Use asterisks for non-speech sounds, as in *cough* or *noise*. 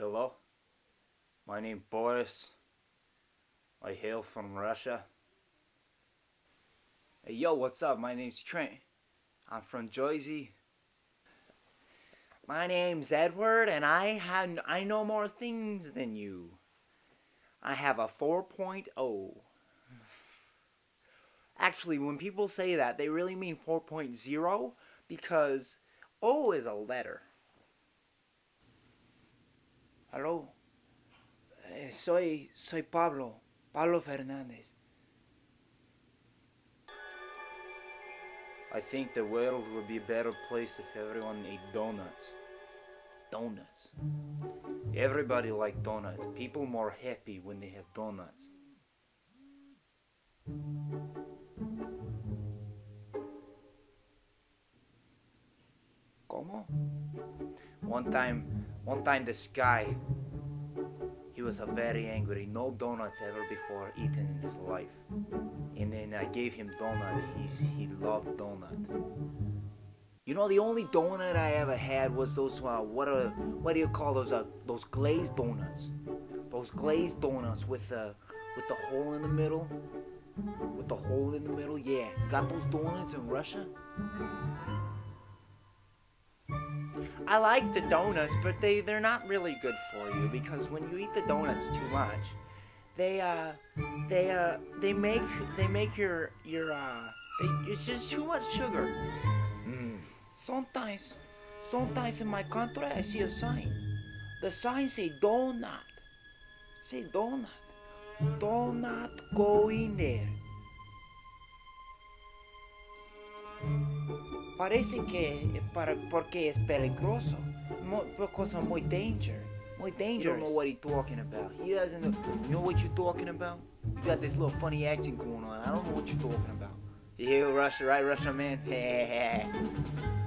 Hello, my name Boris. I hail from Russia. Hey yo, what's up? My name's Trent. I'm from Jersey. My name's Edward, and I have I know more things than you. I have a 4.0. Actually, when people say that, they really mean 4.0 because O is a letter. Aló, eh, soy, soy Pablo, Pablo Fernández. I think the world would be a better place if everyone ate donuts. Donuts. Everybody like donuts. People more happy when they have donuts. One time, one time this guy, he was a very angry. No donuts ever before eaten in his life. And then I gave him donut. He's he loved donut. You know, the only donut I ever had was those uh, what are what do you call those uh, those glazed donuts? Those glazed donuts with the with the hole in the middle. With the hole in the middle, yeah. Got those donuts in Russia? I like the donuts, but they they're not really good for you because when you eat the donuts too much, they uh they uh they make they make your your uh they, it's just too much sugar. Mm. Sometimes, sometimes in my country I see a sign. The sign say donut. Say donut. Do not go in there. Parece que eh, para, porque es peligroso. Mo, because of muy danger. Muy You dangerous. don't know what he's talking about. He doesn't know. You know what you're talking about? You got this little funny accent going on. I don't know what you're talking about. You hear Russia, right, Russia man? *laughs*